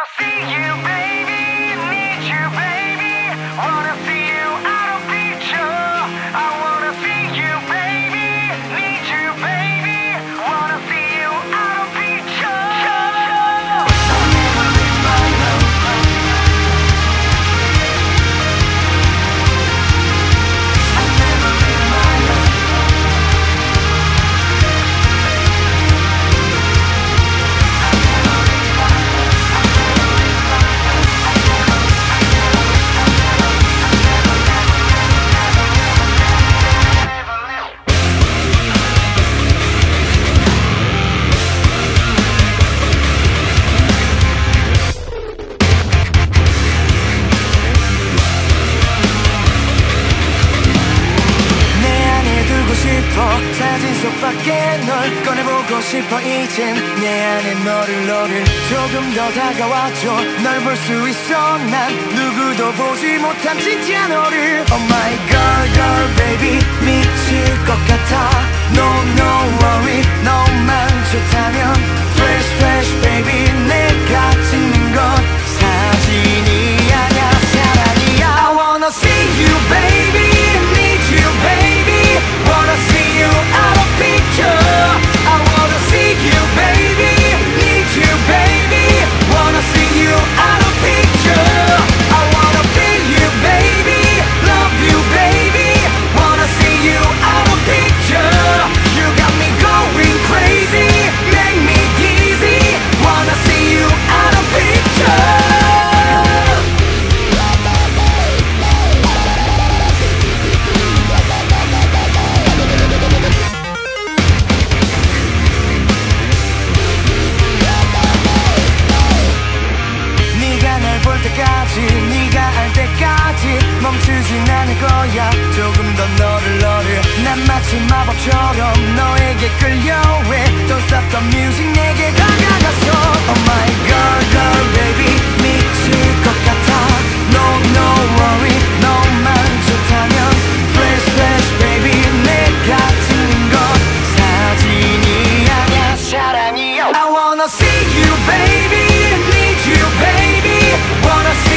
I'll see you. 함께 널 꺼내보고 싶어. 이젠 내 안에 너를 너를 조금 더 다가와줘. 널 볼 수 있어. 난 누구도 보지 못한 진짜 너를. Oh my girl girl baby 미칠 것 같아. 때까지 네가 알 때까지 멈추진 않을 거야 조금 더 너를 너를 난 마치 마법처럼 너에게 끌려해 Don't stop the music 내게 다가가서 Oh my girl girl baby 미칠 것 같아 No no worry 너만 좋다면 Fresh fresh baby 내가 틀린 거 사진이 아니야 사랑이야 I wanna see you baby need you baby wanna see